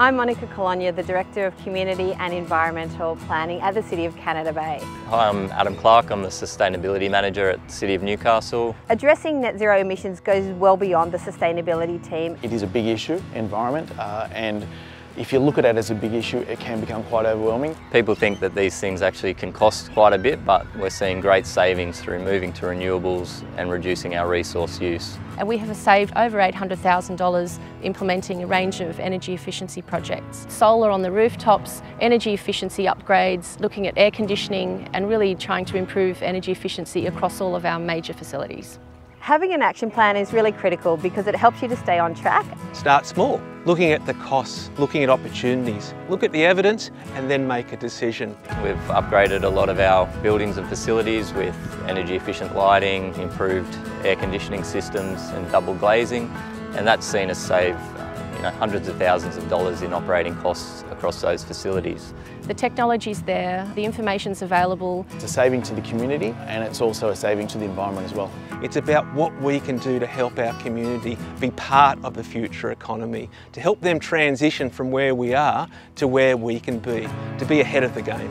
I'm Monica Colonia, the Director of Community and Environmental Planning at the City of Canada Bay. Hi, I'm Adam Clark. I'm the Sustainability Manager at the City of Newcastle. Addressing net zero emissions goes well beyond the sustainability team. It is a big issue, environment, uh, and if you look at it as a big issue, it can become quite overwhelming. People think that these things actually can cost quite a bit, but we're seeing great savings through moving to renewables and reducing our resource use. And we have saved over $800,000 implementing a range of energy efficiency projects. Solar on the rooftops, energy efficiency upgrades, looking at air conditioning and really trying to improve energy efficiency across all of our major facilities. Having an action plan is really critical because it helps you to stay on track. Start small, looking at the costs, looking at opportunities, look at the evidence and then make a decision. We've upgraded a lot of our buildings and facilities with energy efficient lighting, improved air conditioning systems and double glazing and that's seen us save you know, hundreds of thousands of dollars in operating costs across those facilities. The technology's there, the information's available. It's a saving to the community and it's also a saving to the environment as well. It's about what we can do to help our community be part of the future economy, to help them transition from where we are to where we can be, to be ahead of the game.